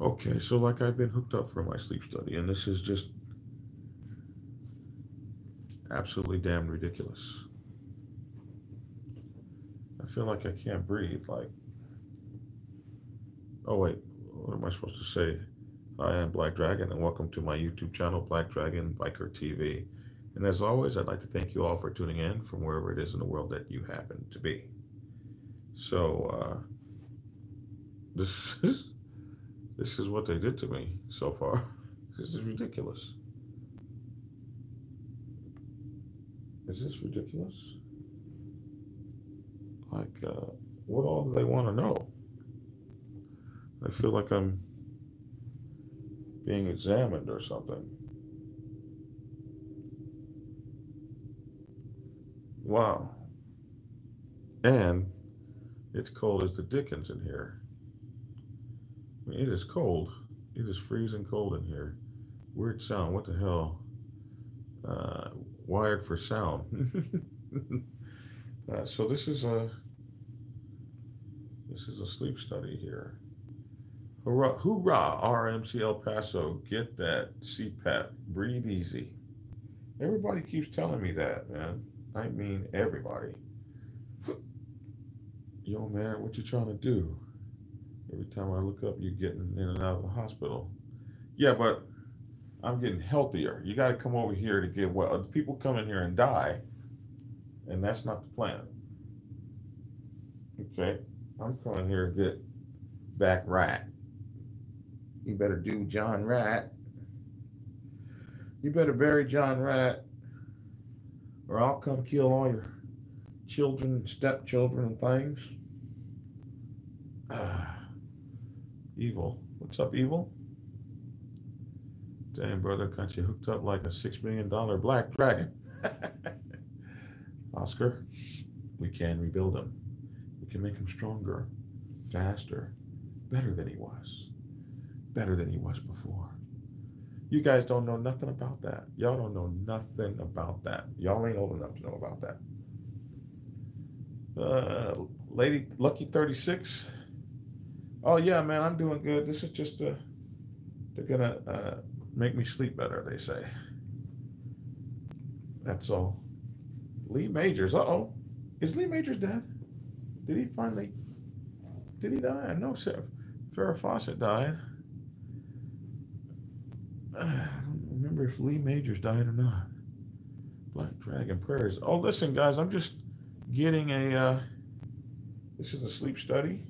Okay, so like I've been hooked up for my sleep study, and this is just absolutely damn ridiculous. I feel like I can't breathe. Like, oh wait, what am I supposed to say? Hi, I'm Black Dragon, and welcome to my YouTube channel, Black Dragon Biker TV. And as always, I'd like to thank you all for tuning in from wherever it is in the world that you happen to be. So, uh, this is this is what they did to me so far. This is ridiculous. Is this ridiculous? Like, uh, what all do they want to know? I feel like I'm being examined or something. Wow. And it's cold as the dickens in here. It is cold. It is freezing cold in here. Weird sound. What the hell? Uh, wired for sound. uh, so this is a this is a sleep study here. Hoorah, hoorah, RMC El Paso, get that CPAP, breathe easy. Everybody keeps telling me that, man. I mean, everybody. Yo, man, what you trying to do? Every time I look up, you're getting in and out of the hospital. Yeah, but I'm getting healthier. You got to come over here to get well. People come in here and die, and that's not the plan. Okay, I'm coming here to get back right. You better do John right. You better bury John right, or I'll come kill all your children, stepchildren, and things. Ah. Evil. What's up, Evil? Damn, brother, got you hooked up like a six million dollar black dragon. Oscar, we can rebuild him. We can make him stronger, faster, better than he was, better than he was before. You guys don't know nothing about that. Y'all don't know nothing about that. Y'all ain't old enough to know about that. Uh, Lady Lucky 36 Oh yeah, man, I'm doing good. This is just uh, they're gonna uh, make me sleep better. They say. That's all. Lee Majors. Uh oh, is Lee Majors dead? Did he finally? Did he die? I know Farrah Fawcett died. I don't remember if Lee Majors died or not. Black Dragon prayers. Oh, listen, guys, I'm just getting a. Uh, this is a sleep study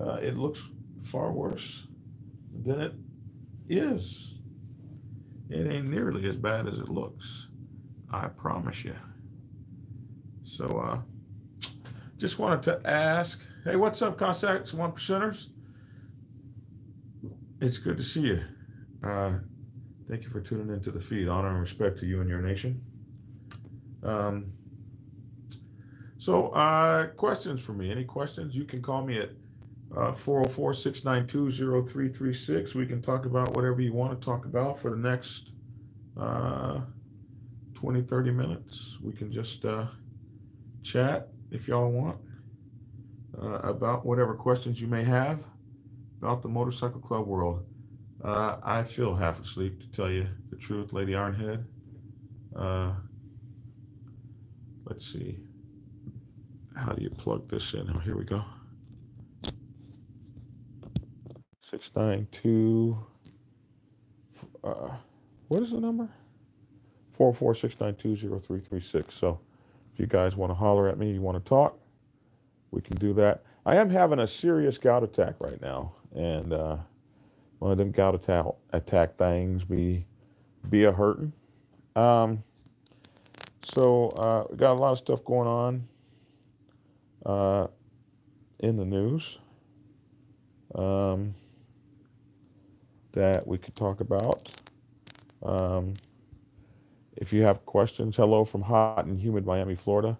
uh, it looks far worse than it is. It ain't nearly as bad as it looks. I promise you. So, uh, just wanted to ask, hey, what's up, Cossacks, one percenters? It's good to see you. Uh, thank you for tuning into the feed. Honor and respect to you and your nation. Um, so, uh, questions for me? Any questions? You can call me at 404 692 0336. We can talk about whatever you want to talk about for the next uh, 20, 30 minutes. We can just uh, chat if y'all want uh, about whatever questions you may have about the motorcycle club world. Uh, I feel half asleep to tell you the truth, Lady Ironhead. Uh, let's see. How do you plug this in? Oh, here we go. 692. Uh, what is the number? 446920336. So if you guys want to holler at me, you want to talk, we can do that. I am having a serious gout attack right now. And uh, one of them gout attack, attack things be, be a hurting. Um, so uh, we got a lot of stuff going on uh, in the news. Um, that we could talk about. Um, if you have questions, hello from hot and humid Miami, Florida.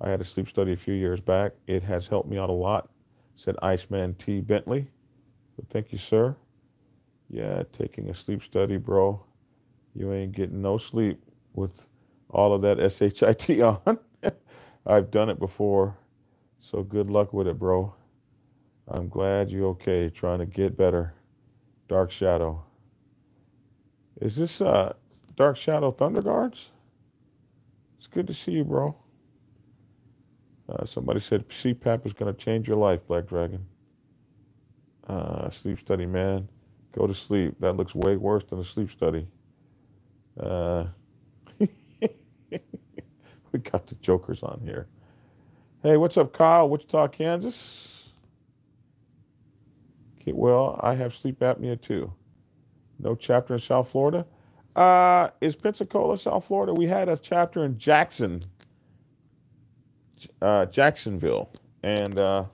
I had a sleep study a few years back. It has helped me out a lot, said Iceman T. Bentley. So thank you, sir. Yeah, taking a sleep study, bro. You ain't getting no sleep with all of that SHIT on. I've done it before. So good luck with it, bro. I'm glad you're okay, trying to get better. Dark Shadow. Is this uh Dark Shadow Thunder Guards? It's good to see you, bro. Uh, somebody said CPAP is going to change your life, Black Dragon. Uh, sleep study, man. Go to sleep. That looks way worse than a sleep study. Uh, we got the jokers on here. Hey, what's up, Kyle? Wichita, Kansas. Okay, well, I have sleep apnea too. No chapter in South Florida. Uh, is Pensacola, South Florida? We had a chapter in Jackson, uh, Jacksonville, and uh,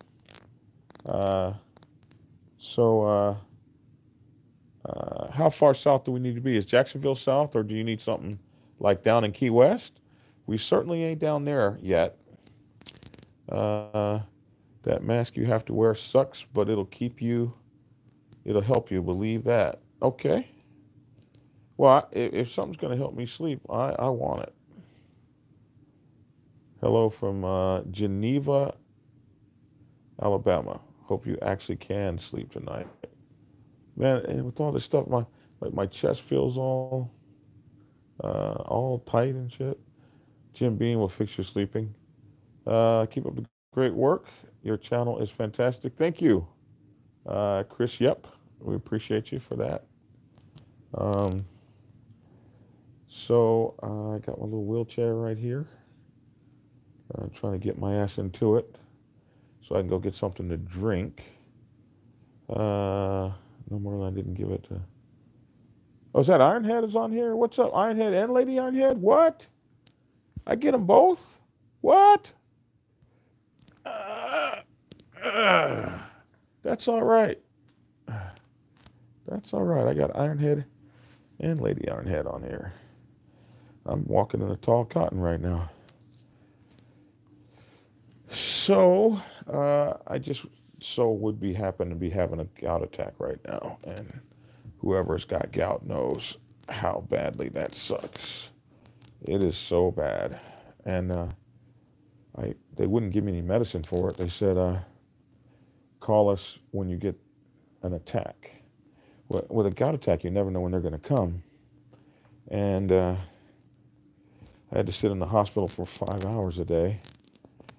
uh, so uh, uh, how far south do we need to be? Is Jacksonville south, or do you need something like down in Key West? We certainly ain't down there yet. Uh, that mask you have to wear sucks, but it'll keep you, it'll help you believe that. Okay. Well, if, if something's going to help me sleep, I, I want it. Hello from uh, Geneva, Alabama. Hope you actually can sleep tonight. Man, and with all this stuff, my like my chest feels all uh, all tight and shit. Jim Beam will fix your sleeping. Uh, keep up the great work. Your channel is fantastic. Thank you, uh, Chris. Yep, we appreciate you for that. Um, so uh, I got my little wheelchair right here. I'm trying to get my ass into it so I can go get something to drink. Uh, no more than I didn't give it to. Oh, is that Ironhead is on here? What's up, Ironhead and Lady Ironhead? What? I get them both? What? Uh, that's all right. That's all right. I got Ironhead and Lady Ironhead on here. I'm walking in a tall cotton right now. So, uh, I just so would be happen to be having a gout attack right now, and whoever's got gout knows how badly that sucks. It is so bad, and uh, I they wouldn't give me any medicine for it. They said, uh, "Call us when you get an attack." With a gout attack, you never know when they're going to come, and uh, I had to sit in the hospital for five hours a day,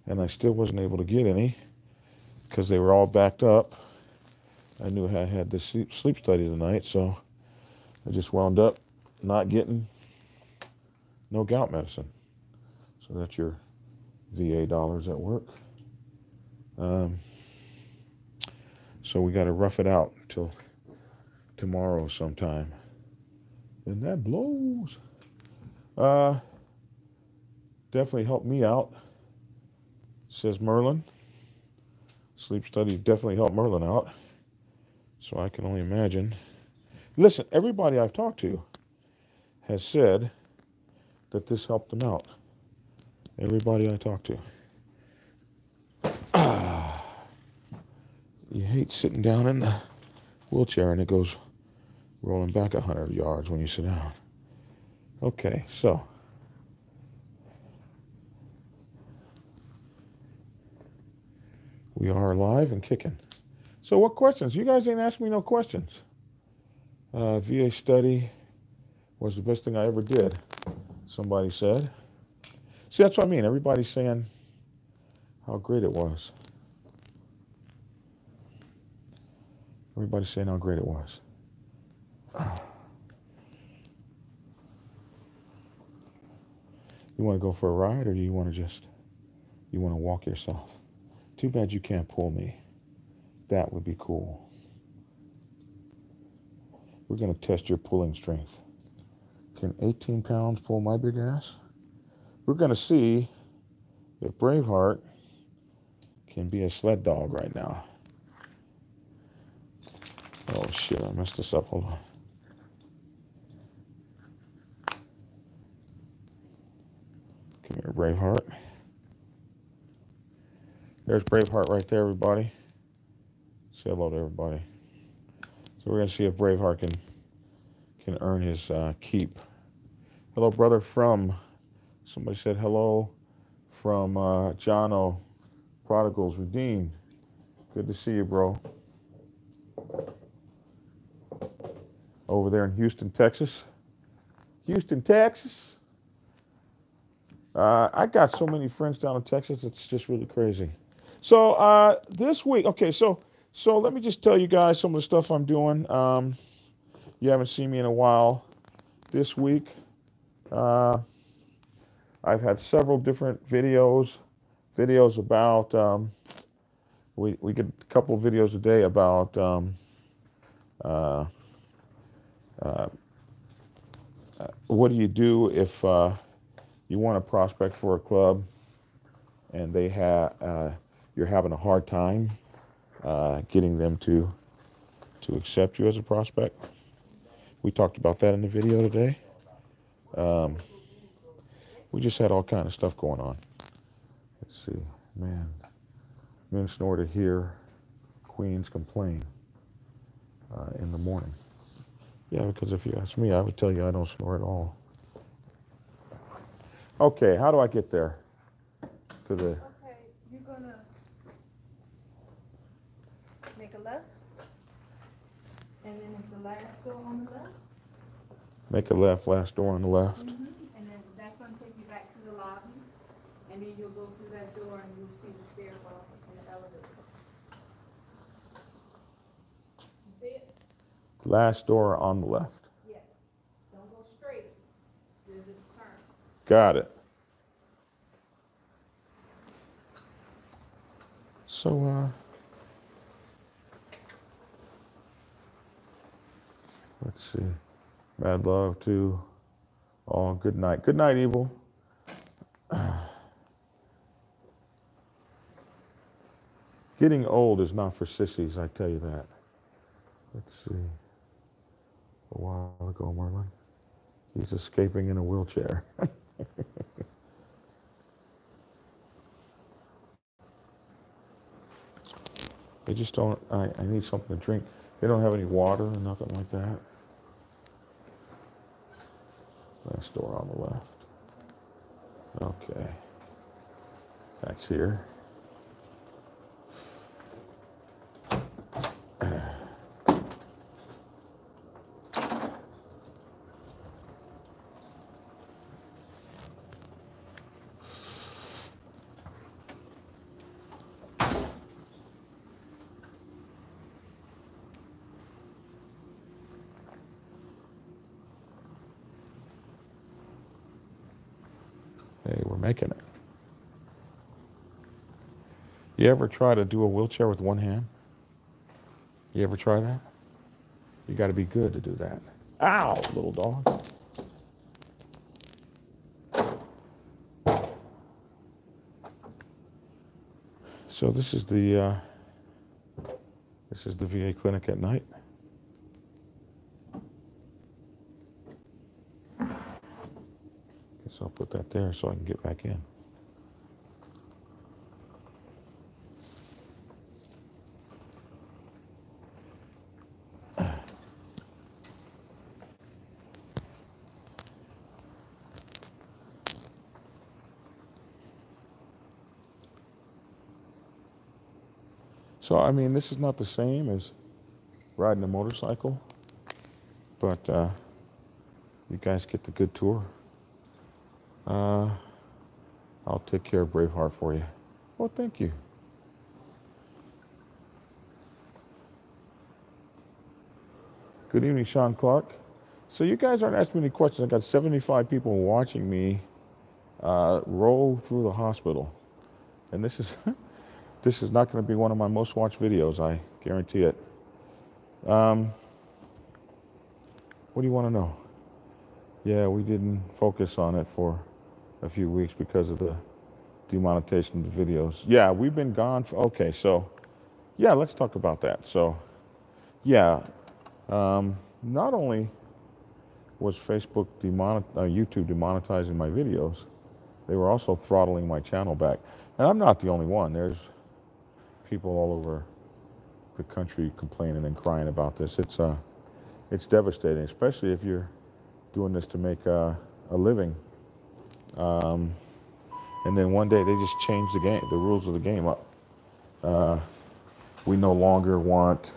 and I still wasn't able to get any because they were all backed up. I knew I had this sleep study tonight, so I just wound up not getting no gout medicine. So that's your VA dollars at work. Um, so we got to rough it out till tomorrow sometime. And that blows. Uh, definitely helped me out, says Merlin. Sleep study definitely helped Merlin out. So I can only imagine. Listen, everybody I've talked to has said that this helped them out. Everybody I talked to. You hate sitting down in the wheelchair and it goes rolling back a hundred yards when you sit down. Okay, so We are alive and kicking. So, what questions? You guys ain't asking me no questions. Uh, VA study was the best thing I ever did, somebody said. See, that's what I mean. Everybody's saying how great it was. Everybody's saying how great it was. You want to go for a ride or do you want to just you want to walk yourself? Too bad you can't pull me. That would be cool. We're going to test your pulling strength. Can 18 pounds pull my big ass? We're going to see if Braveheart can be a sled dog right now. Shit, I messed this up. Hold on. Come here, Braveheart. There's Braveheart right there, everybody. Say hello to everybody. So we're going to see if Braveheart can can earn his uh, keep. Hello, brother from, somebody said hello from uh, John O. Prodigals Redeemed. Good to see you, bro. Over there in Houston, Texas. Houston, Texas. Uh, I got so many friends down in Texas, it's just really crazy. So uh, this week, okay, so so let me just tell you guys some of the stuff I'm doing. Um, you haven't seen me in a while. This week, uh, I've had several different videos, videos about. Um, we we get a couple videos a day about. Um, uh what do you do if uh, you want to prospect for a club and they have uh, you're having a hard time getting them to to accept you as a prospect? We talked about that in the video today. Um, we just had all kind of stuff going on. Let's see, man. Men snore to hear queens complain uh, in the morning. Yeah, because if you ask me, I would tell you I don't snore at all. Okay, how do I get there? To the. Okay, you're gonna make a left, and then it's the last door on the left. Make a left, last door on the left. Mm-hmm. And then that's gonna take you back to the lobby, and then you'll go through that door and you'll see the stairwell and the elevator. You see it? Last door on the left. Yes. Don't go straight. There's a turn. Got it. So, uh, let's see. Mad love to all. Good night. Good night, evil. Getting old is not for sissies, I tell you that. Let's see. A while ago, Marlon. He's escaping in a wheelchair. I just don't, I, I need something to drink. They don't have any water or nothing like that. Last door on the left. Okay. That's here. Hey, we're making it. You ever try to do a wheelchair with one hand? You ever try that? You got to be good to do that. Ow, little dog. So this is the uh, this is the VA clinic at night. Guess I'll put that there so I can get back in. So, I mean, this is not the same as riding a motorcycle, but uh, you guys get the good tour. Uh, I'll take care of Braveheart for you. Well, thank you. Good evening, Sean Clark. So you guys aren't asking me any questions. I got 75 people watching me uh, roll through the hospital, and this is this is not going to be one of my most watched videos. I guarantee it. Um, what do you want to know? Yeah, we didn't focus on it for a few weeks because of the demonetization of the videos. Yeah, we've been gone. For, okay, so yeah, let's talk about that. So yeah, um, not only was Facebook demonet, uh, YouTube demonetizing my videos, they were also throttling my channel back. And I'm not the only one. There's people all over the country complaining and crying about this. It's uh, it's devastating, especially if you're doing this to make uh, a living. Um, and then one day they just change the game, the rules of the game up. Uh, we no longer want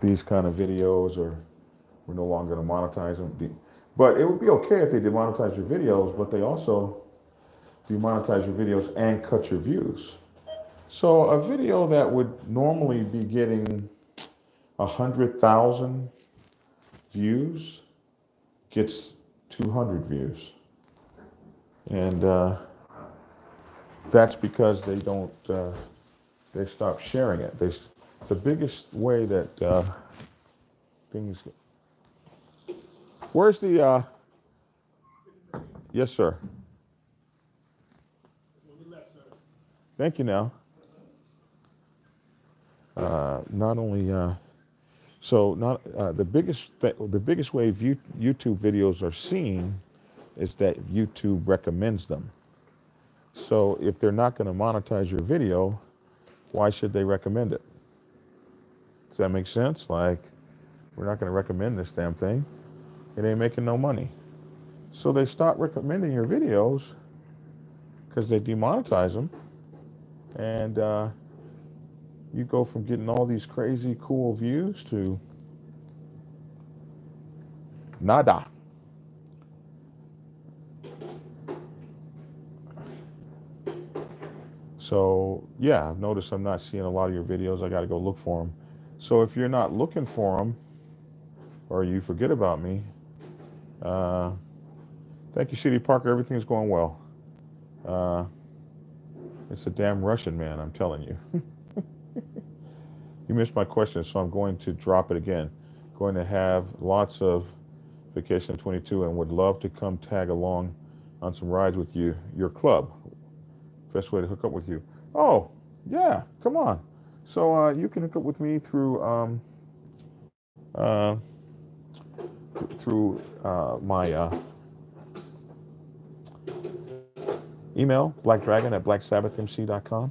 these kind of videos or We're no longer going to monetize them. But it would be okay if they demonetize your videos, but they also demonetize your videos and cut your views. So a video that would normally be getting a hundred thousand views gets 200 views. And uh, that's because they don't, uh, they stop sharing it. They, the biggest way that uh, things, where's the, uh, yes, sir. Thank you now. Uh, not only, uh, so not uh, the biggest th- the biggest way YouTube videos are seen is that YouTube recommends them. So if they're not going to monetize your video, why should they recommend it? Does that make sense? Like, we're not going to recommend this damn thing. It ain't making no money. So they stop recommending your videos because they demonetize them, and uh, you go from getting all these crazy cool views to nada. So yeah, I've noticed I'm not seeing a lot of your videos. I got to go look for them. So if you're not looking for them, or you forget about me, uh, thank you, City Parker. Everything's going well. Uh, it's a damn Russian man, I'm telling you. You missed my question, so I'm going to drop it again. Going to have lots of vacation 22 and would love to come tag along on some rides with you, your club. Best way to hook up with you. Oh, yeah, come on. So uh, you can hook up with me through um, uh, th- through uh, my uh, email, blackdragon at blacksabbathmc.com,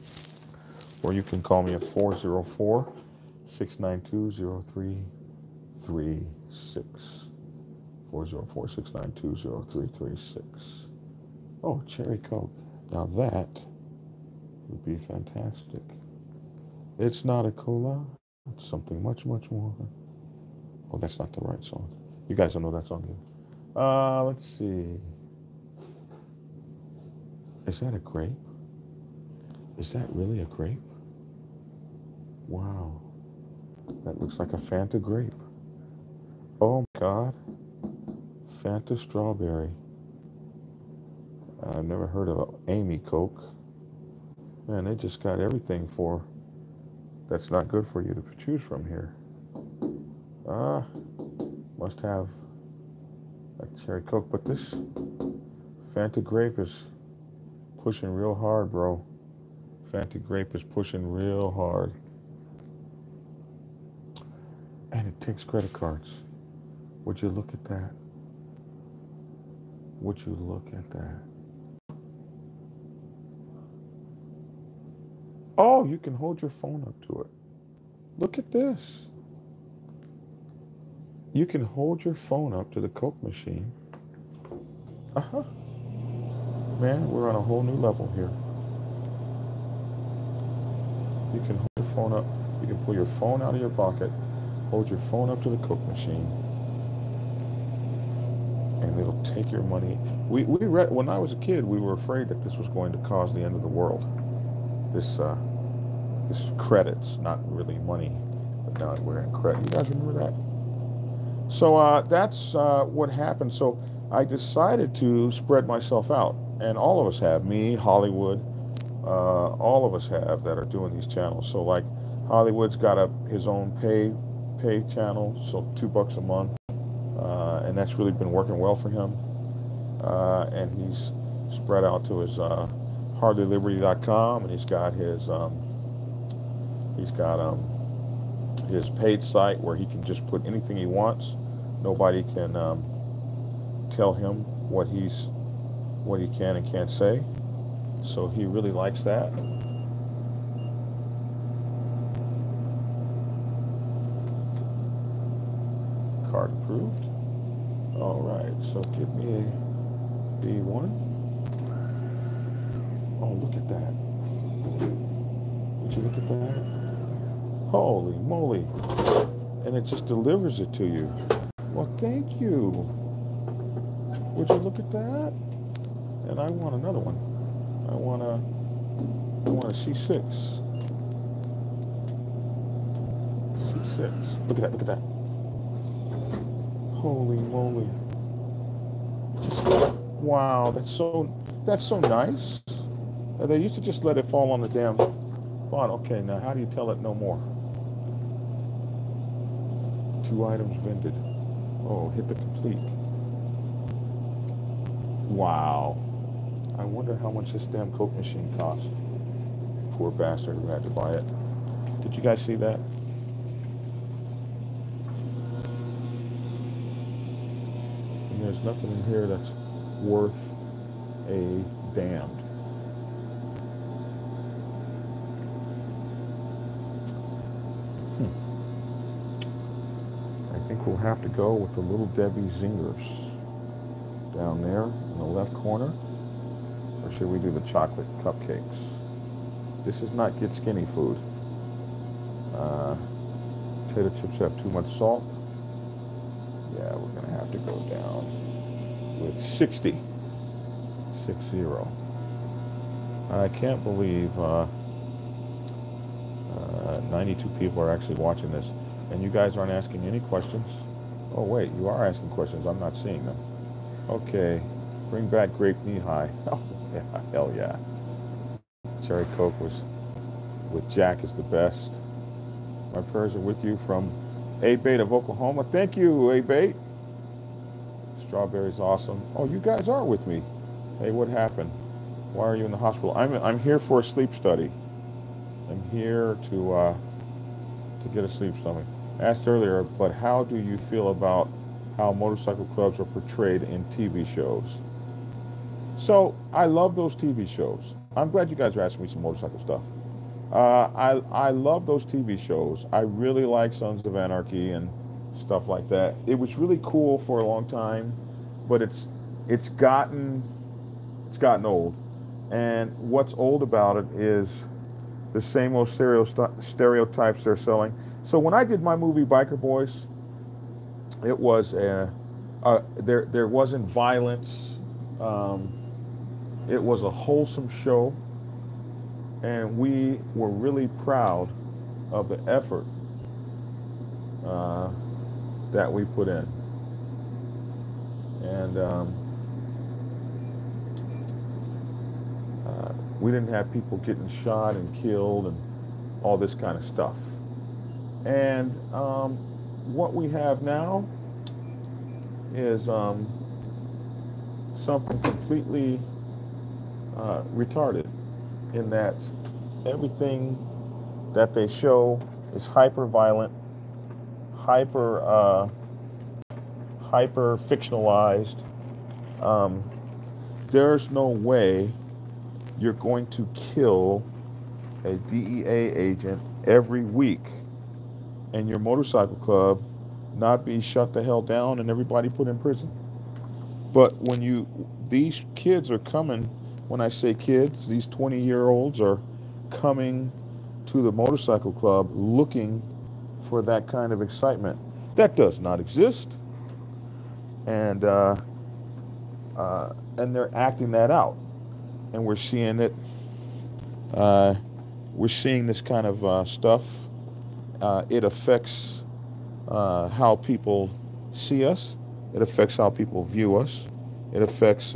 or you can call me at 404 692 0336. 404 692 0336. Oh, cherry coke. Now that would be fantastic. It's not a cola, it's something much, much more. Oh, that's not the right song. You guys don't know that song, you? Uh, let's see. Is that a grape? Is that really a grape? Wow. That looks like a Fanta grape. Oh my God. Fanta strawberry. I've never heard of Amy Coke. Man, they just got everything for that's not good for you to choose from here. Ah, must have a cherry Coke, but this Fanta grape is pushing real hard, bro. Fanta grape is pushing real hard. And it takes credit cards. Would you look at that? Would you look at that? Oh, you can hold your phone up to it. Look at this. You can hold your phone up to the Coke machine. Uh huh. Man, we're on a whole new level here. You can hold your phone up. You can pull your phone out of your pocket, hold your phone up to the Coke machine, and it'll take your money. We, we when I was a kid, we were afraid that this was going to cause the end of the world. This, uh, this credits, not really money, but now we're in credit. You guys remember that? So uh, that's uh, what happened. So I decided to spread myself out, and all of us have. Me, Hollywood, uh, all of us have that are doing these channels. So like Hollywood's got a his own pay pay channel, so two bucks a month, uh, and that's really been working well for him. Uh, and he's spread out to his uh, HarleyLiberty.com, and he's got his um, he's got um, his paid site where he can just put anything he wants. Nobody can um, tell him what he's what he can and can't say. So he really likes that. Approved. All right, so give me a B1. Oh, look at that. Would you look at that? Holy moly. And it just delivers it to you. Well, thank you. Would you look at that? And I want another one. I want a, I want a C6. C6. Look at that, look at that. Holy moly. Just, wow, that's so, that's so nice. Uh, They used to just let it fall on the damn Fine, okay, now how do you tell it no more? Two items vended. Oh, hit the complete. Wow. I wonder how much this damn Coke machine cost. Poor bastard who had to buy it. Did you guys see that? There's nothing in here that's worth a damned. I think we'll have to go with the Little Debbie Zingers down there in the left corner. Or should we do the chocolate cupcakes? This is not get skinny food. Uh, potato chips have too much salt. Yeah, we're going to have to go down with 60. 6-0. I can't believe uh, uh, 92 people are actually watching this. And you guys aren't asking any questions? Oh, wait, you are asking questions. I'm not seeing them. Okay. Bring back grape Nehi. Oh, yeah, hell yeah. Cherry Coke was with Jack is the best. My prayers are with you from A-Bait of Oklahoma. Thank you, A-Bait. Strawberry's awesome. Oh, you guys are with me. Hey, what happened? Why are you in the hospital? I'm, I'm here for a sleep study. I'm here to, uh, to get a sleep study. Asked earlier, but how do you feel about how motorcycle clubs are portrayed in TV shows? So I love those TV shows. I'm glad you guys are asking me some motorcycle stuff. Uh, I I love those TV shows. I really like Sons of Anarchy and stuff like that. It was really cool for a long time, but it's it's gotten it's gotten old. And what's old about it is the same old stereo- stereotypes they're selling. So when I did my movie Biker Boys, it was a, uh, there there wasn't violence. Um, it was a wholesome show, and we were really proud of the effort uh, that we put in. And um, uh, we didn't have people getting shot and killed and all this kind of stuff. And um, what we have now is um, something completely uh, retarded in that everything that they show is hyper violent, hyper uh, hyper fictionalized. Um, there's no way you're going to kill a DEA agent every week and your motorcycle club not be shut the hell down and everybody put in prison. But when you, these kids are coming, when I say kids, these 20 year olds are coming to the motorcycle club looking for that kind of excitement. That does not exist. And, uh, uh, and they're acting that out. And we're seeing it, uh, we're seeing this kind of uh, stuff. Uh, it affects uh, how people see us. It affects how people view us. It affects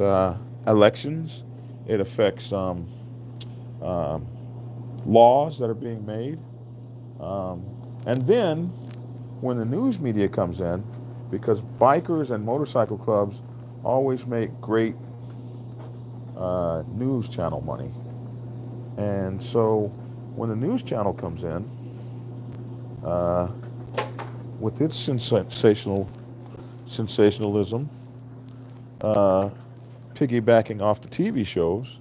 elections. It affects um, um, laws that are being made. Um, and then when the news media comes in, because bikers and motorcycle clubs always make great uh, news channel money. And so when the news channel comes in, uh, with its sensational sensationalism, uh, piggybacking off the TV shows,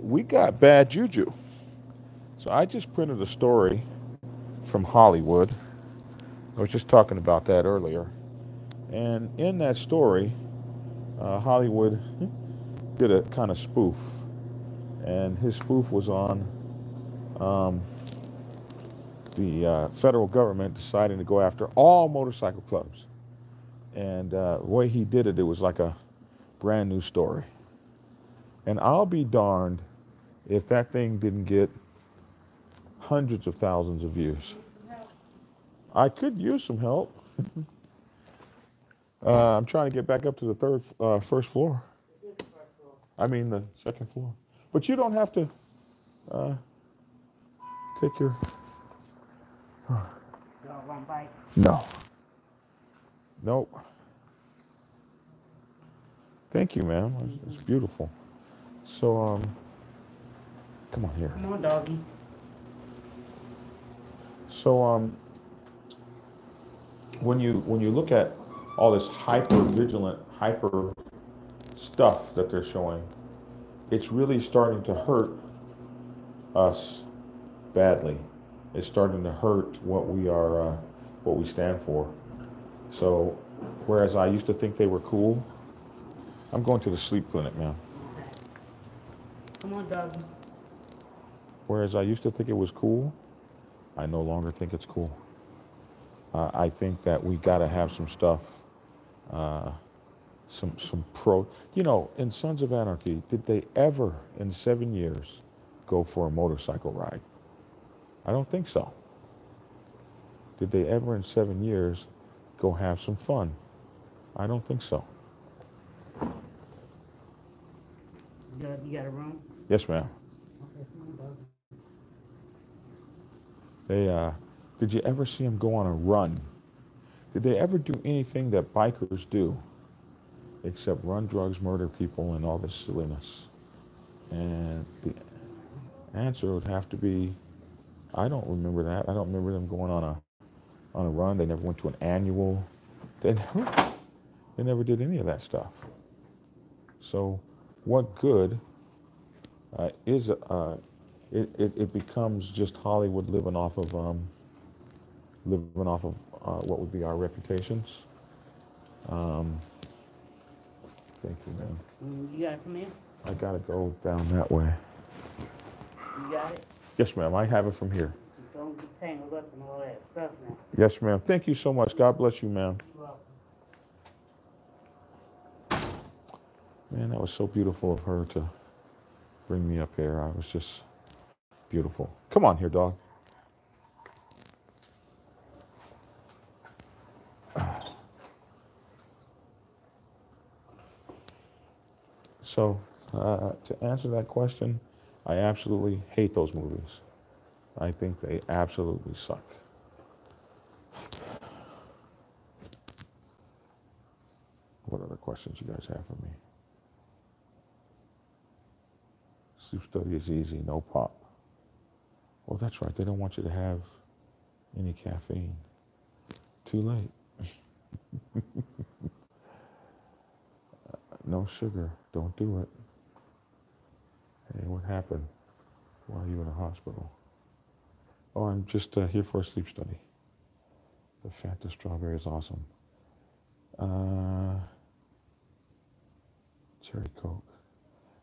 we got bad juju. So I just printed a story from Hollywood. I was just talking about that earlier. And in that story, uh, Hollywood did a kind of spoof. And his spoof was on um, the uh, federal government deciding to go after all motorcycle clubs. And uh, the way he did it, it was like a brand new story. And I'll be darned if that thing didn't get hundreds of thousands of views. I could use some help. uh, I'm trying to get back up to the third, uh, first floor. I mean the second floor. But you don't have to uh, take your. Y'all want bite? No. Nope. Thank you, ma'am. It's, it's beautiful. So, um, come on here. Come on, doggy. So, um, when you when you look at all this hyper vigilant, hyper stuff that they're showing, it's really starting to hurt us badly. It's starting to hurt what we are, uh, what we stand for. So, whereas I used to think they were cool, I'm going to the sleep clinic man. Come on, doggy. Whereas I used to think it was cool, I no longer think it's cool. Uh, I think that we got to have some stuff, uh, some some pro. You know, in Sons of Anarchy, did they ever in seven years go for a motorcycle ride? I don't think so. Did they ever in seven years go have some fun? I don't think so. You got, a room? Yes, ma'am. They, uh, did you ever see them go on a run? Did they ever do anything that bikers do except run, drugs, murder people, and all this silliness? And the answer would have to be, I don't remember that. I don't remember them going on a on a run. They never went to an annual. They never, they never did any of that stuff. So, what good uh, is uh, it, it, it becomes just Hollywood living off of um, living off of uh, what would be our reputations. Um, thank you, man. Mm, You gotta come in? I gotta go down that way. You got it? Yes, ma'am. I have it from here. Don't get tangled up in all that stuff now. Yes, ma'am. Thank you so much. God bless you, ma'am. You're welcome. Man, that was so beautiful of her to bring me up here. I was just beautiful. Come on here, dog. So, uh, to answer that question, I absolutely hate those movies. I think they absolutely suck. What other questions you guys have for me? Sleep study is easy, no pop. Well, that's right. They don't want you to have any caffeine. Too late. no sugar. Don't do it. Hey, what happened Why are you in the hospital? Oh, I'm just uh, here for a sleep study. The Fanta strawberry is awesome. Uh, cherry Coke.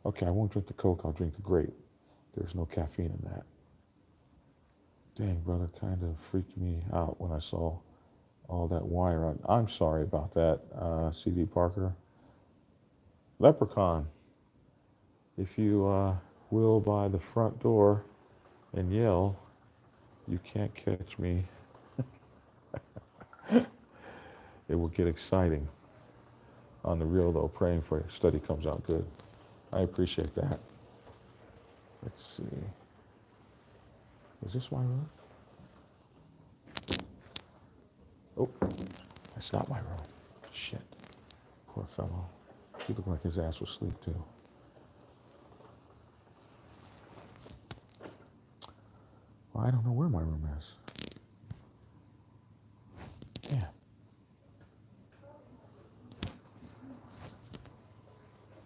Okay, I won't drink the Coke. I'll drink the grape. There's no caffeine in that. Dang, brother, kind of freaked me out when I saw all that wire on. I'm sorry about that, uh, CD Parker. Leprechaun, if you uh, will by the front door and yell, you can't catch me. it will get exciting. On the real, though, praying for your study comes out good. I appreciate that. Let's see. Is this my room? Oh, that's not my room. Shit. Poor fellow. He looked like his ass was asleep, too. Well, I don't know where my room is.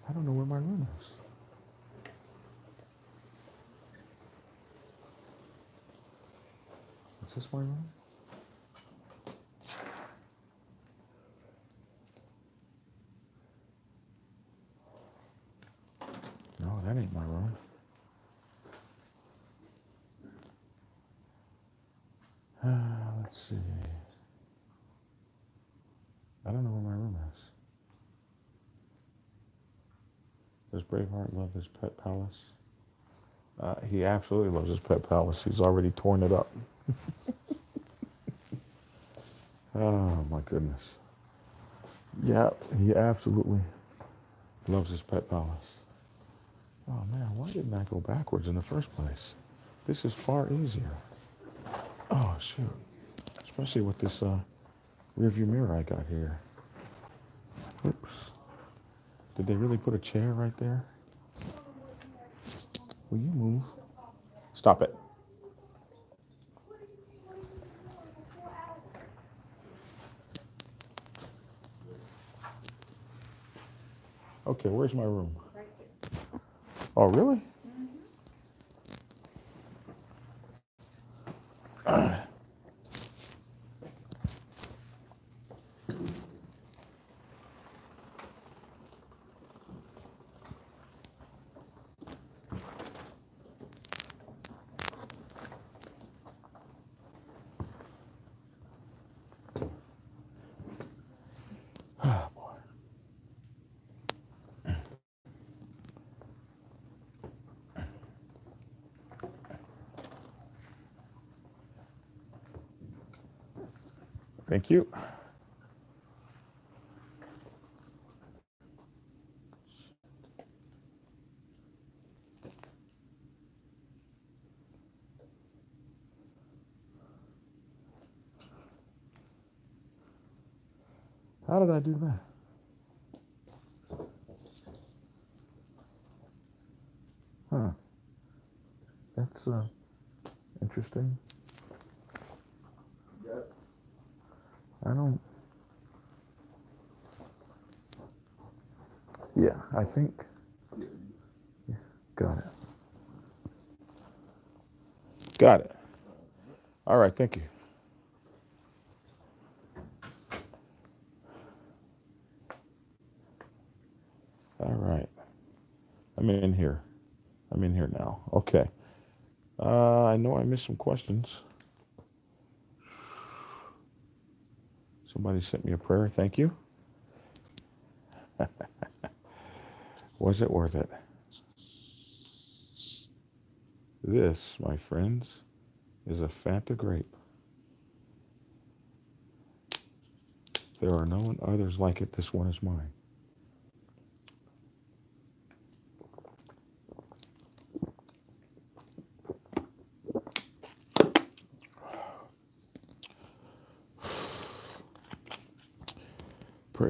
I don't know where my room is. Is this my room? No, that ain't my room. Uh, let's see. I don't know where my room Does Braveheart love his pet palace? Uh, he absolutely loves his pet palace. He's already torn it up. oh my goodness. Yeah, he absolutely loves his pet palace. Oh man, why didn't I go backwards in the first place? This is far easier. Oh shoot. Especially with this uh, rearview mirror I got here. Did they really put a chair right there? Will you move? Stop it. Okay, where's my room? Oh, really? Ah, boy. Thank you. How did I do that? Huh. That's uh, interesting. I don't. Yeah, I think. Yeah, got it. Got it. All right, thank you. All right. I'm in here. I'm in here now. Okay. Uh, I know I missed some questions. Somebody sent me a prayer. Thank you. Was it worth it? This, my friends, is a Fanta grape. There are no others like it. This one is mine.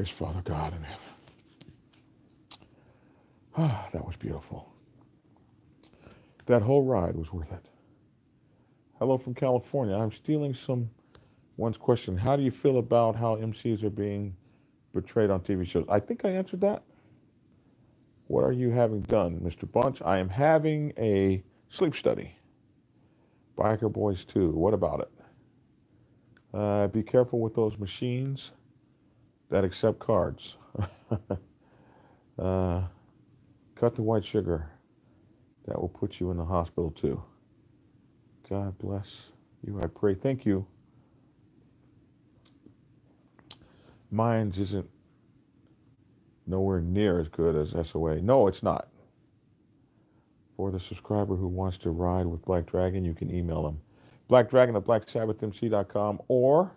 Praise Father God in heaven. Ah, that was beautiful. That whole ride was worth it. Hello from California. I'm stealing some one's question. How do you feel about how MCs are being portrayed on TV shows? I think I answered that. What are you having done, Mr. Bunch? I am having a sleep study. Biker Boys 2. What about it? Uh, be careful with those machines that accept cards. uh, cut the white sugar. That will put you in the hospital too. God bless you. I pray. Thank you. Mine's isn't nowhere near as good as SOA. No, it's not. For the subscriber who wants to ride with Black Dragon, you can email them. Black Dragon at blacksabbathmc.com or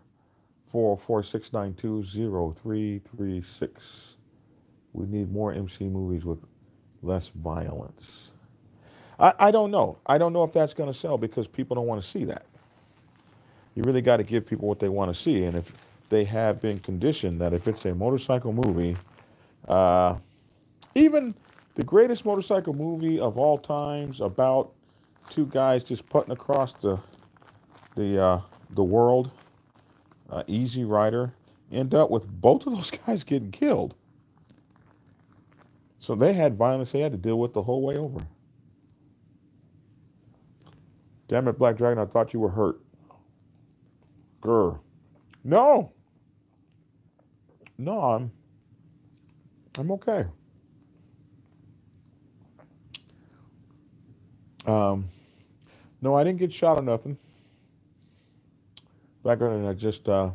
446920336. We need more MC movies with less violence. I, I don't know. I don't know if that's going to sell because people don't want to see that. You really got to give people what they want to see. And if they have been conditioned that if it's a motorcycle movie, uh, even the greatest motorcycle movie of all times about two guys just putting across the the uh, the world uh, Easy Rider, end up with both of those guys getting killed. So they had violence they had to deal with the whole way over. Damn it, Black Dragon, I thought you were hurt. Grr. No. No, I'm I'm okay. Um, no, I didn't get shot or nothing. Background, and I just uh,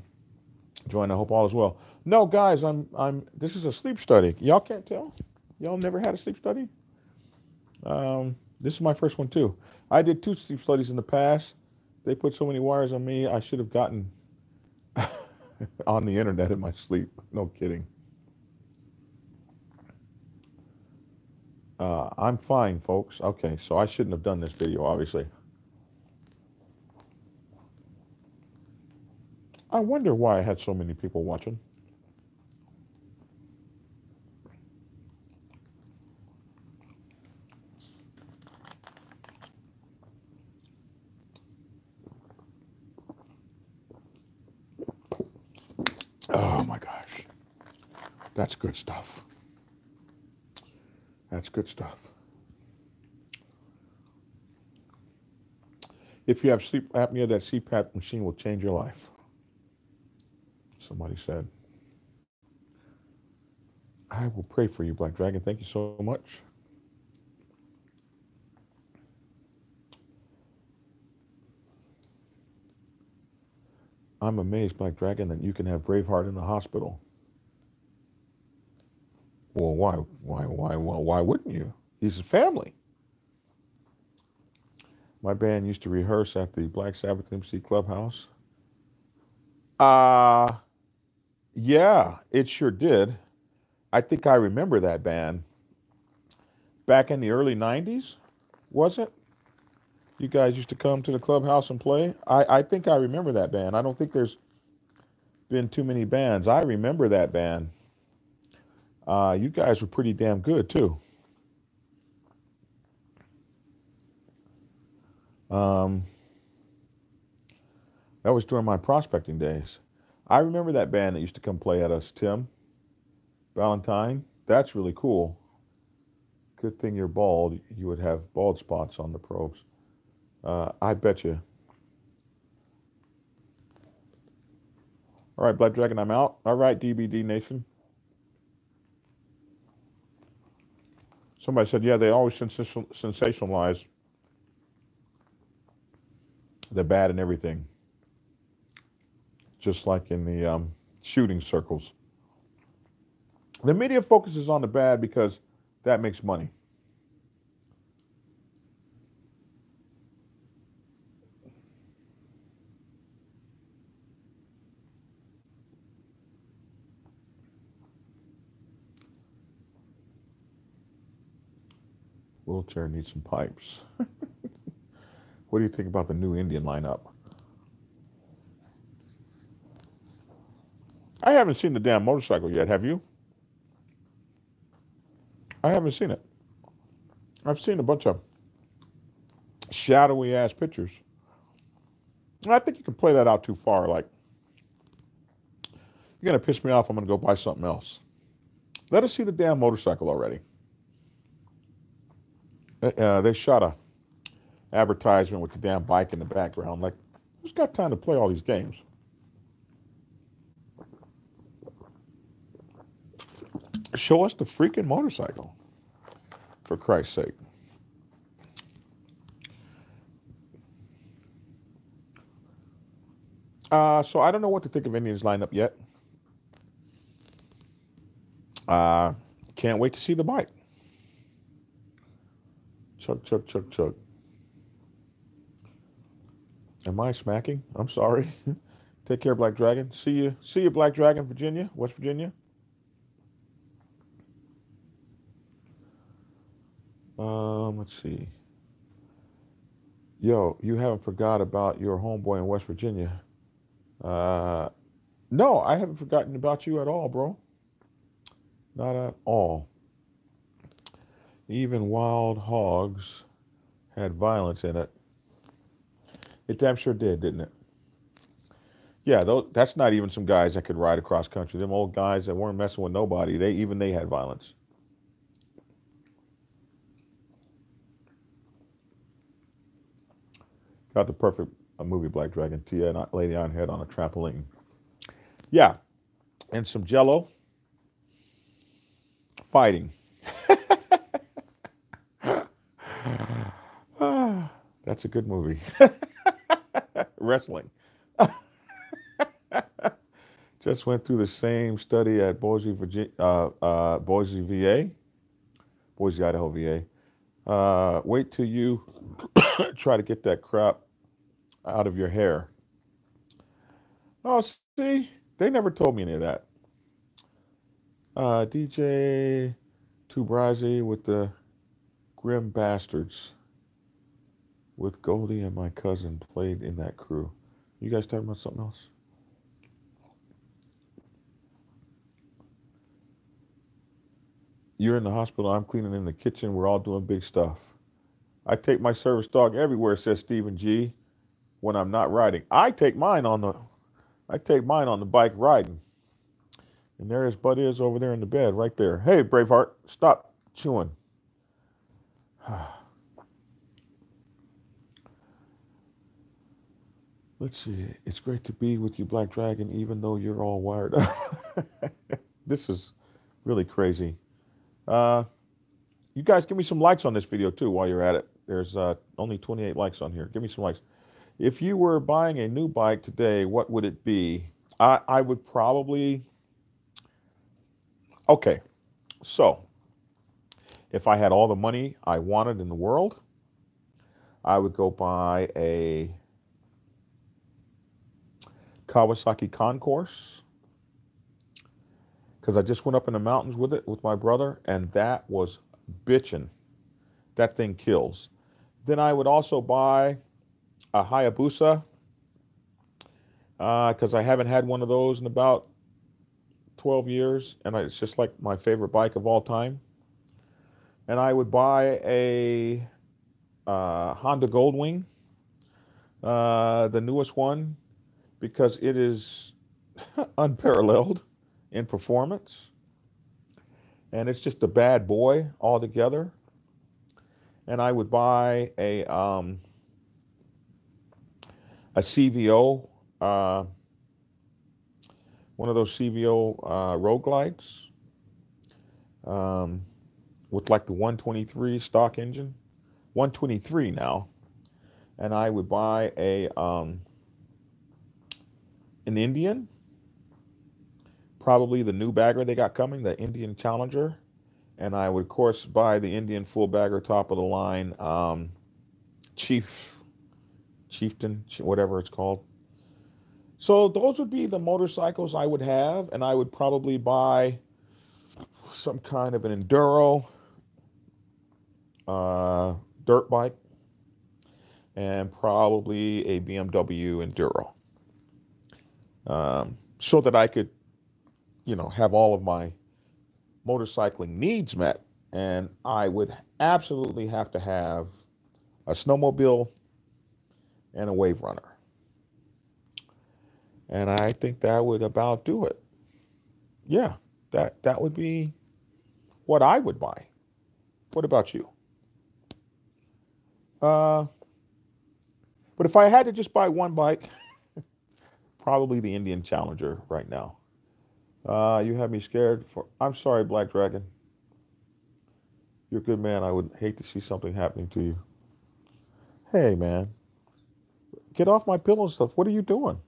joined. I hope all is well. No, guys, I'm I'm. This is a sleep study. Y'all can't tell. Y'all never had a sleep study? Um, this is my first one too. I did two sleep studies in the past. They put so many wires on me, I should have gotten on the internet in my sleep. No kidding. Uh, I'm fine, folks. Okay, so I shouldn't have done this video, obviously. I wonder why I had so many people watching. Oh my gosh. That's good stuff. That's good stuff. If you have sleep apnea, that CPAP machine will change your life. Somebody said. I will pray for you, Black Dragon. Thank you so much. I'm amazed, Black Dragon, that you can have Braveheart in the hospital. Well, why, why, why, well, why wouldn't you? He's a family. My band used to rehearse at the Black Sabbath MC Clubhouse. Uh, yeah, it sure did. I think I remember that band. Back in the early 90s, was it? You guys used to come to the clubhouse and play? I, I think I remember that band. I don't think there's been too many bands. I remember that band. Uh, you guys were pretty damn good too. Um, that was during my prospecting days. I remember that band that used to come play at us, Tim Valentine. That's really cool. Good thing you're bald. You would have bald spots on the probes. Uh, I bet you. All right, Black Dragon, I'm out. All right, DBD Nation. Somebody said, yeah, they always sensationalize the bad and everything, just like in the um, shooting circles. The media focuses on the bad because that makes money. Wheelchair needs some pipes. what do you think about the new Indian lineup? I haven't seen the damn motorcycle yet, have you? I haven't seen it. I've seen a bunch of shadowy ass pictures. I think you can play that out too far. Like, you're going to piss me off. I'm going to go buy something else. Let us see the damn motorcycle already. Uh, they shot a advertisement with the damn bike in the background. Like, who's got time to play all these games? Show us the freaking motorcycle, for Christ's sake. Uh, so I don't know what to think of Indians lineup yet. Uh, can't wait to see the bike. Chug, chug, chug, chug. Am I smacking? I'm sorry. Take care, Black Dragon. See you. See you, Black Dragon, Virginia, West Virginia. Um, let's see. Yo, you haven't forgot about your homeboy in West Virginia. Uh, no, I haven't forgotten about you at all, bro. Not at all. Even wild hogs had violence in it. It damn sure did, didn't it? Yeah, though, that's not even some guys that could ride across country. Them old guys that weren't messing with nobody. They even they had violence. Got the perfect movie, Black Dragon. Tia and Lady on head on a trampoline. Yeah, and some Jello. Fighting. That's a good movie. Wrestling. Just went through the same study at Boise, Virginia, uh, uh, Boise, VA. Boise, Idaho, VA. Uh, wait till you try to get that crap out of your hair. Oh, see, they never told me any of that. Uh, DJ Tubrazi with the Grim Bastards with Goldie and my cousin played in that crew. You guys talking about something else? You're in the hospital. I'm cleaning in the kitchen. We're all doing big stuff. I take my service dog everywhere, says Stephen G. When I'm not riding, I take mine on the, I take mine on the bike riding. And there his butt is over there in the bed, right there. Hey, Braveheart, stop chewing. Let's see. It's great to be with you, Black Dragon, even though you're all wired up. this is really crazy. Uh, you guys give me some likes on this video too while you're at it. There's uh, only 28 likes on here. Give me some likes. If you were buying a new bike today, what would it be? I, I would probably. Okay, so if I had all the money I wanted in the world, I would go buy a Kawasaki Concourse because I just went up in the mountains with it with my brother, and that was bitching. That thing kills. Then I would also buy a Hayabusa because uh, I haven't had one of those in about 12 years, and it's just like my favorite bike of all time. And I would buy a uh, Honda Goldwing, uh, the newest one, because it is unparalleled in performance. And it's just a bad boy altogether. And I would buy a um, a CVO, uh, one of those CVO uh, glides um, with like the 123 stock engine, 123 now. And I would buy a um, an Indian, probably the new bagger they got coming, the Indian Challenger. And I would, of course, buy the Indian full bagger, top of the line, um, Chief, Chieftain, whatever it's called. So those would be the motorcycles I would have, and I would probably buy some kind of an enduro, uh, dirt bike, and probably a BMW enduro um, so that I could, you know, have all of my motorcycling needs met. And I would absolutely have to have a snowmobile and a wave runner. And I think that would about do it. Yeah, that that would be what I would buy. What about you? Uh, but if I had to just buy one bike, probably the Indian Challenger right now. Uh, you have me scared for. I'm sorry, Black Dragon. You're a good man. I would hate to see something happening to you. Hey, man. Get off my pillow stuff. What are you doing?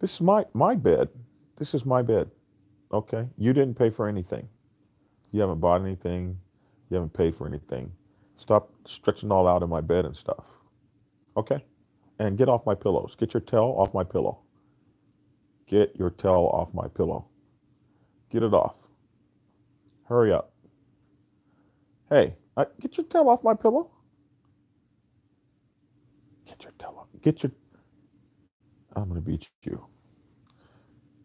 This is my, my bed. This is my bed. Okay? You didn't pay for anything. You haven't bought anything. You haven't paid for anything. Stop stretching all out in my bed and stuff. Okay? and get off my pillows. Get your tail off my pillow. Get your tail off my pillow. Get it off. Hurry up. Hey, uh, get your tail off my pillow. Get your off. Get your. I'm going to beat you.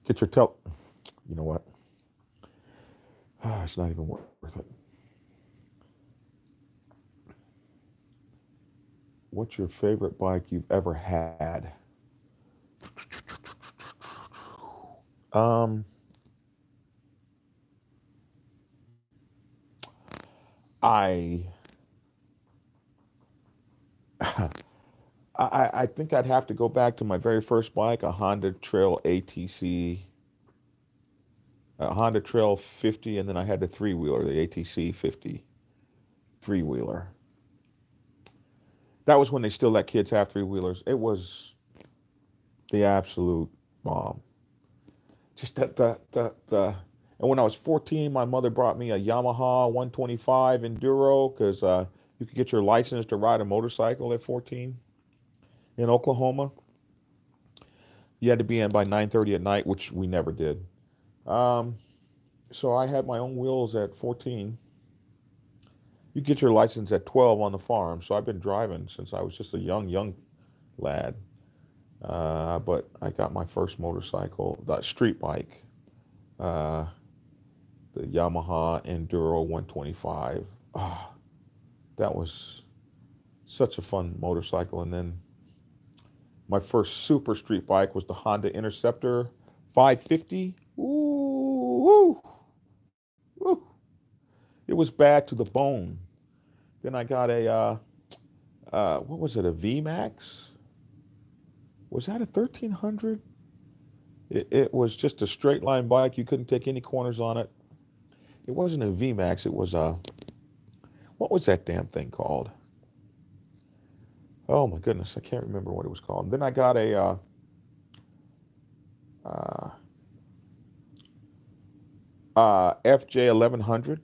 Get your tail. You know what? Ah, it's not even worth it. what's your favorite bike you've ever had? Um, I, I, I think I'd have to go back to my very first bike, a Honda Trail ATC, a Honda Trail 50, and then I had the three wheeler, the ATC 50 three wheeler that was when they still let kids have three wheelers. It was the absolute bomb. Just that the the the And when I was 14, my mother brought me a Yamaha 125 Enduro because uh, you could get your license to ride a motorcycle at 14 in Oklahoma. You had to be in by 9:30 at night, which we never did. Um, so I had my own wheels at 14. You get your license at 12 on the farm. So I've been driving since I was just a young, young lad. Uh, but I got my first motorcycle, that street bike, uh, the Yamaha Enduro 125. Ah, that was such a fun motorcycle. And then my first super street bike was the Honda Interceptor 550. Ooh, woo, woo. It was bad to the bone. Then I got a, uh, uh, what was it, a VMAX? Was that a 1300? It, it was just a straight line bike. You couldn't take any corners on it. It wasn't a VMAX. It was a, what was that damn thing called? Oh my goodness, I can't remember what it was called. Then I got a, uh, uh, uh, FJ 1100.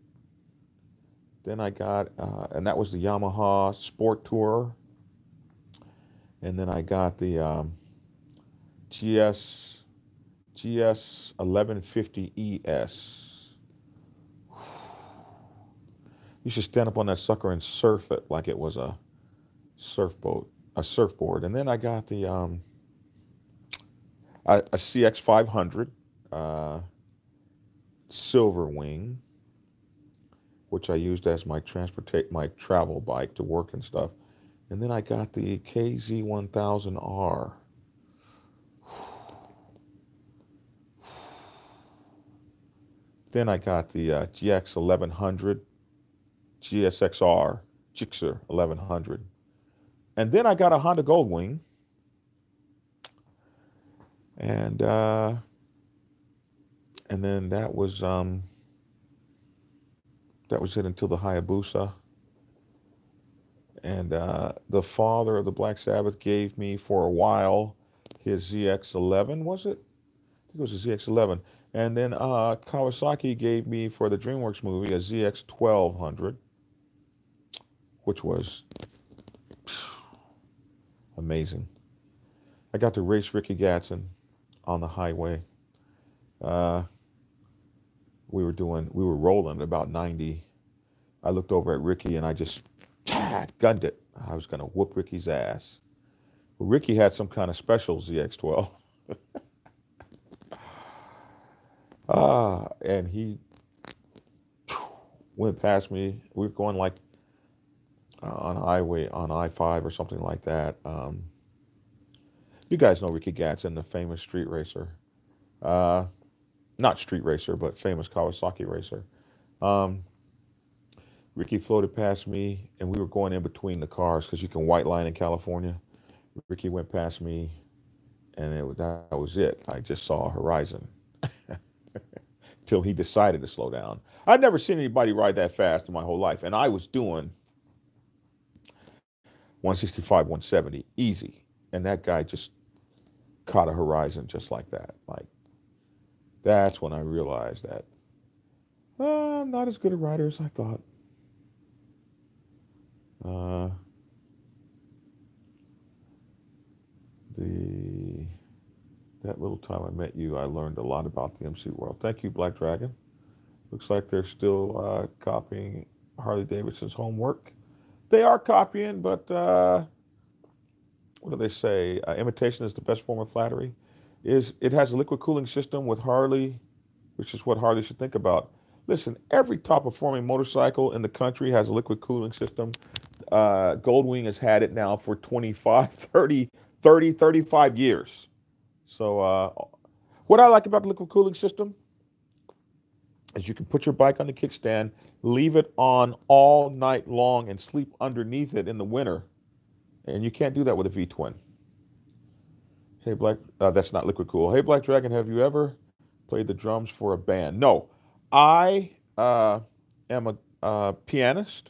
Then I got, uh, and that was the Yamaha Sport Tour. And then I got the um, GS GS 1150 ES. You should stand up on that sucker and surf it like it was a surfboat, a surfboard. And then I got the um, a, a CX 500 uh, Silver Wing, which I used as my transportate my travel bike to work and stuff. And then I got the KZ1000R. Then I got the uh, GX 1100, GSXR, Gixxer 1100. And then I got a Honda Goldwing. And uh, and then that was um, that was it until the Hayabusa. And uh, the father of the Black Sabbath gave me for a while his ZX11, was it? I think it was a ZX11. And then uh, Kawasaki gave me for the DreamWorks movie a ZX1200, which was amazing. I got to race Ricky Gadson on the highway. Uh, we were doing, we were rolling at about 90. I looked over at Ricky and I just gunned it. I was going to whoop Ricky's ass. Well, Ricky had some kind of special ZX12. ah, and he went past me. We were going like uh, on highway on I-5 or something like that. Um, you guys know Ricky Gadson, the famous street racer. Uh, not street racer, but famous Kawasaki racer. Um, Ricky floated past me, and we were going in between the cars because you can white line in California. Ricky went past me, and it, that was it. I just saw a horizon till he decided to slow down. I'd never seen anybody ride that fast in my whole life, and I was doing 165, 170 easy, and that guy just caught a horizon just like that. Like that's when I realized that uh, I'm not as good a rider as I thought. Uh, the that little time I met you, I learned a lot about the MC world. Thank you, Black Dragon. Looks like they're still uh, copying Harley Davidson's homework. They are copying, but uh, what do they say? Uh, imitation is the best form of flattery. Is it has a liquid cooling system with Harley, which is what Harley should think about. Listen, every top performing motorcycle in the country has a liquid cooling system. Uh, Goldwing has had it now for 25, 30, 30, 35 years. So, uh, what I like about the liquid cooling system is you can put your bike on the kickstand, leave it on all night long, and sleep underneath it in the winter. And you can't do that with a V twin. Hey, Black, uh, that's not liquid cool. Hey, Black Dragon, have you ever played the drums for a band? No, I uh, am a uh, pianist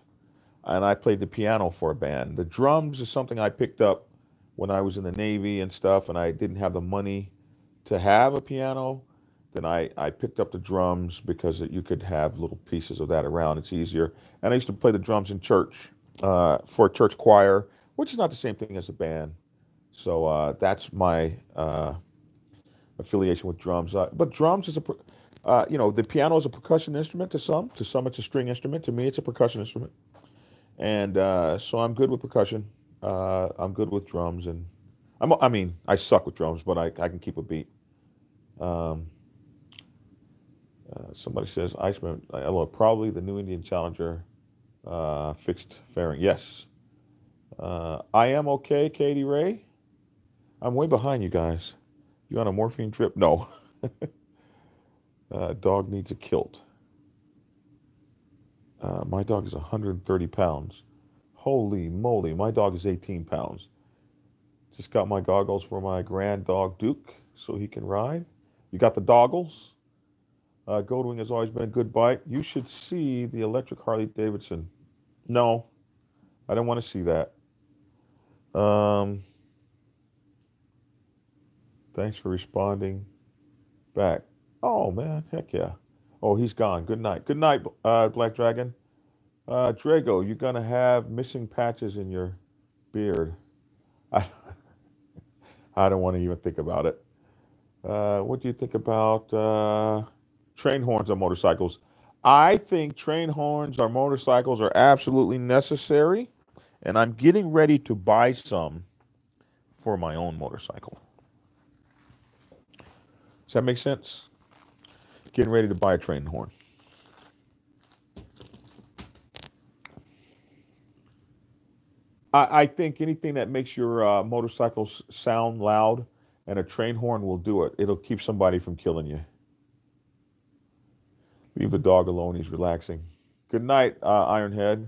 and I played the piano for a band. The drums is something I picked up when I was in the Navy and stuff, and I didn't have the money to have a piano. Then I, I picked up the drums because you could have little pieces of that around. It's easier. And I used to play the drums in church uh, for a church choir, which is not the same thing as a band. So uh, that's my uh, affiliation with drums. Uh, but drums is a, uh, you know, the piano is a percussion instrument to some. To some, it's a string instrument. To me, it's a percussion instrument. And uh, so I'm good with percussion. I'm good with drums, and I'm, I mean, I suck with drums, but I, I can keep a beat. Um, uh, somebody says Iceman, hello, probably the New Indian Challenger uh, fixed fairing. Yes. Uh, I am okay, Katie Ray. I'm way behind you guys. You on a morphine trip? No. uh, dog needs a kilt. Uh, my dog is 130 pounds. Holy moly, my dog is 18 pounds. Just got my goggles for my grand dog Duke so he can ride. You got the doggles? Uh, Goldwing has always been a good bite. You should see the electric Harley Davidson. No, I don't want to see that. Um, thanks for responding back. Oh man, heck yeah. Oh, he's gone. Good night. Good night, uh, Black Dragon. Uh, Drago, you're gonna have missing patches in your beard. I, I don't want to even think about it. Uh, what do you think about uh, train horns on motorcycles? I think train horns on motorcycles are absolutely necessary, and I'm getting ready to buy some for my own motorcycle. Does that make sense? Getting ready to buy a train horn. I, I think anything that makes your uh, motorcycle sound loud and a train horn will do it. It'll keep somebody from killing you. Leave the dog alone. He's relaxing. Good night, uh, Ironhead.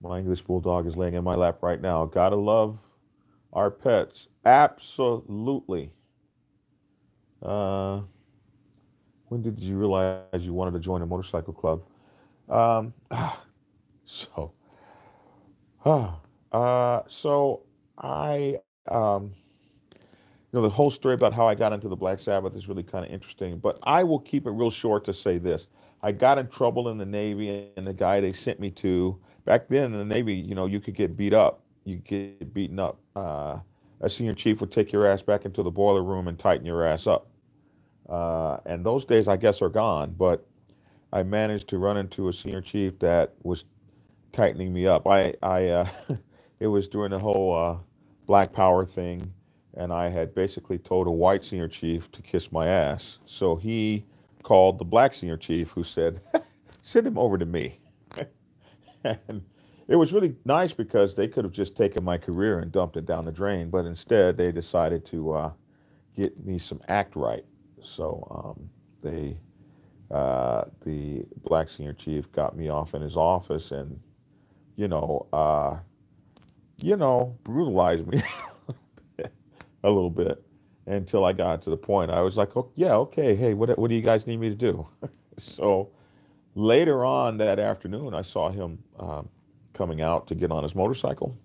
My English bulldog is laying in my lap right now. Gotta love our pets. Absolutely. Uh, when did you realize you wanted to join a motorcycle club? Um, so, uh, so I, um, know, the whole story about how I got into the Black Sabbath is really kind of interesting, but I will keep it real short to say this. I got in trouble in the Navy, and the guy they sent me to back then in the Navy, you know, you could get beat up, you get beaten up. Uh, a senior chief would take your ass back into the boiler room and tighten your ass up. Uh, and those days, I guess, are gone. But I managed to run into a senior chief that was tightening me up. I, I, uh, it was during the whole uh, Black Power thing, and I had basically told a white senior chief to kiss my ass. So he called the black senior chief, who said, "Send him over to me." and it was really nice because they could have just taken my career and dumped it down the drain, but instead they decided to uh, get me some act right. So um, they, uh, the black senior chief, got me off in his office and, you know, uh, you know, brutalized me a little bit until I got to the point. I was like, oh, yeah, okay, hey, what what do you guys need me to do? so later on that afternoon, I saw him um, coming out to get on his motorcycle.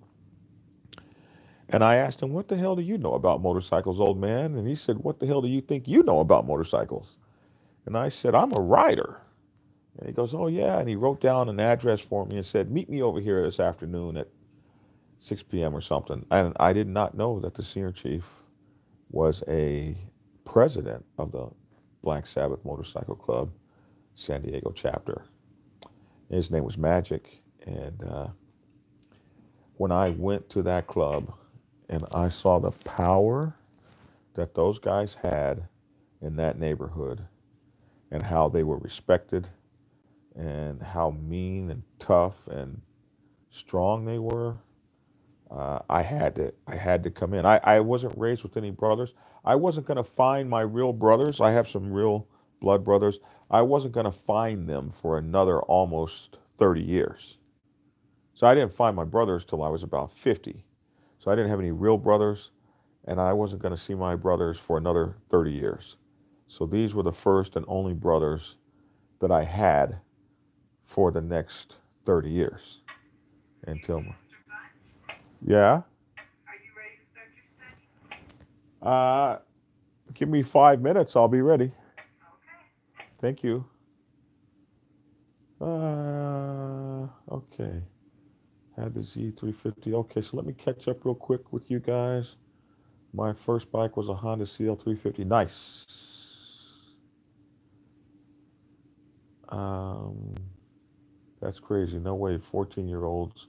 And I asked him, What the hell do you know about motorcycles, old man? And he said, What the hell do you think you know about motorcycles? And I said, I'm a rider. And he goes, Oh, yeah. And he wrote down an address for me and said, Meet me over here this afternoon at 6 p.m. or something. And I did not know that the senior chief was a president of the Black Sabbath Motorcycle Club San Diego chapter. His name was Magic. And uh, when I went to that club and I saw the power that those guys had in that neighborhood and how they were respected and how mean and tough and strong they were, uh, I had to I had to come in. I, I wasn't raised with any brothers. I wasn't going to find my real brothers. I have some real blood brothers. I wasn't going to find them for another almost 30 years. So I didn't find my brothers till I was about 50. So I didn't have any real brothers, and I wasn't going to see my brothers for another 30 years. So these were the first and only brothers that I had for the next 30 years until. Yeah. Are you ready to start your study? Uh, Give me five minutes. I'll be ready. Okay. Thank you. Uh, okay. Had the Z350. Okay, so let me catch up real quick with you guys. My first bike was a Honda CL350. Nice. Um, that's crazy. No way 14 year olds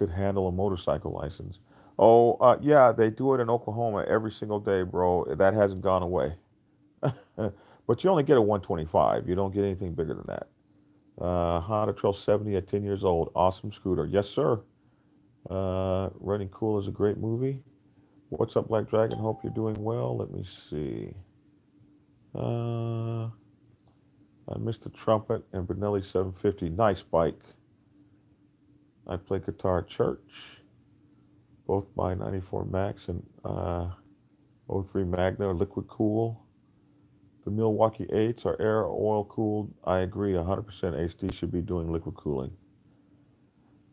could handle a motorcycle license. Oh, uh, yeah, they do it in Oklahoma every single day, bro. That hasn't gone away. but you only get a 125. You don't get anything bigger than that. Uh, Honda Trail 70 at 10 years old. Awesome scooter. Yes, sir. Uh, Running Cool is a great movie. What's up, Black Dragon? Hope you're doing well. Let me see. Uh, I missed the trumpet and Benelli 750. Nice bike. I play guitar at church. Both my 94 Max and uh, 03 Magna liquid cool. The Milwaukee 8s are air oil cooled. I agree 100% HD should be doing liquid cooling.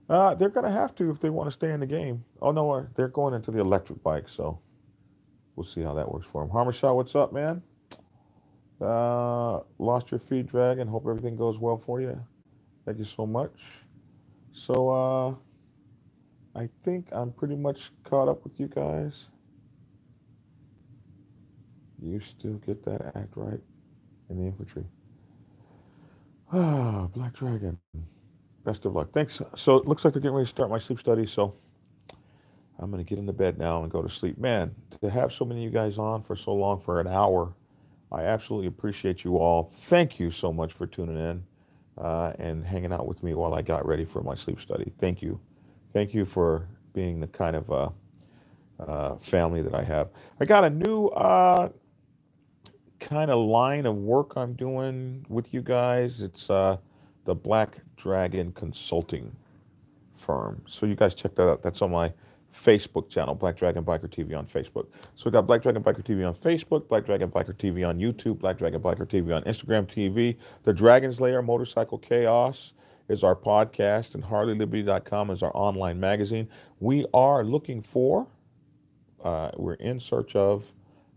Uh, they're going to have to if they want to stay in the game. Oh, no, uh, they're going into the electric bike, so we'll see how that works for them. Harmershaw, what's up, man? Uh, lost your feed, Dragon. Hope everything goes well for you. Thank you so much. So, uh, I think I'm pretty much caught up with you guys. You still get that act right in the infantry. Ah, Black Dragon. Best of luck. Thanks. So it looks like they're getting ready to start my sleep study. So I'm going to get into bed now and go to sleep. Man, to have so many of you guys on for so long, for an hour, I absolutely appreciate you all. Thank you so much for tuning in uh, and hanging out with me while I got ready for my sleep study. Thank you. Thank you for being the kind of uh, uh, family that I have. I got a new uh, kind of line of work I'm doing with you guys. It's uh, the Black Dragon Consulting Firm. So you guys check that out. That's on my Facebook channel, Black Dragon Biker TV on Facebook. So we got Black Dragon Biker TV on Facebook, Black Dragon Biker TV on YouTube, Black Dragon Biker TV on Instagram TV. The Dragon's Lair Motorcycle Chaos is our podcast, and HarleyLiberty.com is our online magazine. We are looking for, uh, we're in search of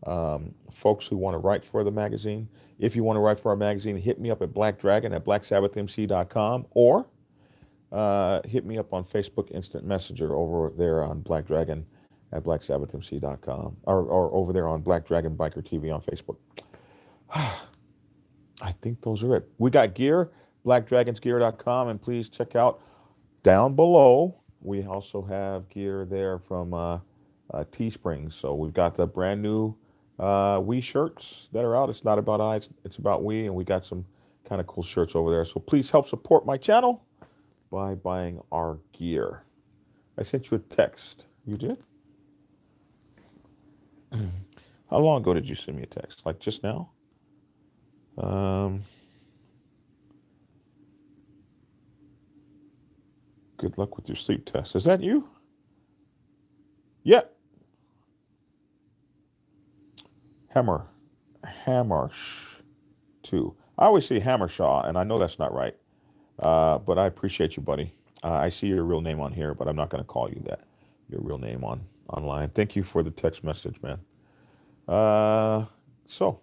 um, folks who want to write for the magazine. If you want to write for our magazine, hit me up at Black Dragon at BlackSabbathMC.com or uh, hit me up on Facebook Instant Messenger over there on Black Dragon at BlackSabbathMC.com or, or over there on Black Dragon Biker TV on Facebook. I think those are it. We got gear, blackdragonsgear.com, and please check out down below. We also have gear there from uh, uh, Teespring. So we've got the brand new uh, we shirts that are out. It's not about I, it's, it's about we, and we got some kind of cool shirts over there. So please help support my channel by buying our gear. I sent you a text. You did? How long ago did you send me a text? Like just now? Um, good luck with your sleep test. Is that you? Yeah. Hammer. Hammarsh. Two. I always say Hammershaw, and I know that's not right. Uh, but I appreciate you, buddy. Uh, I see your real name on here, but I'm not going to call you that. Your real name on online. Thank you for the text message, man. Uh, so,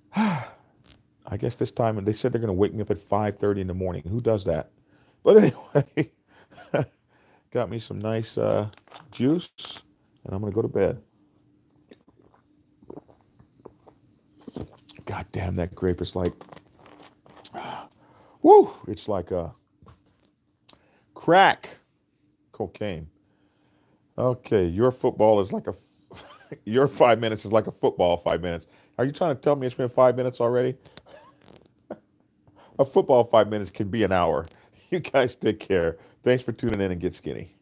I guess this time, they said they're going to wake me up at 5:30 in the morning. Who does that? But anyway, got me some nice uh, juice, and I'm going to go to bed. God damn, that grape is like Woo! It's like a crack cocaine. Okay, your football is like a your five minutes is like a football five minutes. Are you trying to tell me it's been five minutes already? a football five minutes can be an hour. You guys take care. Thanks for tuning in and get skinny.